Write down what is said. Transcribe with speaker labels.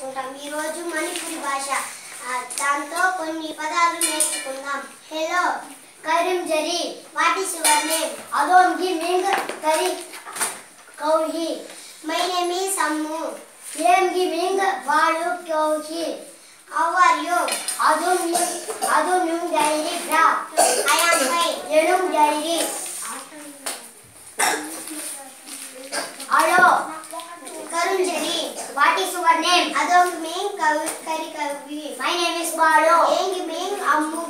Speaker 1: ఈ ఈరోజు మణిపురి భాష. దాంతో కొన్ని పదాలు నేర్చుకుందాం. హలో కరీం జరీ. వాట్ ఈస్ యువర్ నేమ్ అదోంగి మింగ్ కరి కౌహి మై నేమ్ ఈస్ అమ్ము ఏం గి మింగ్ వాడు కౌహి హౌ ఆర్ యు అదుం అదుం డైరీ బ్రా ఐ యామ్ ఫైన్ ఎనుం డైరీ హలో కరుణ్ జరీ వాట్ ఈస్ యువర్ నేమ్ అదోంగ్ మింగ్ కవి కరి కవి మై నేమ్ ఇస్ బాడు ఏంగి మింగ్ అమ్ము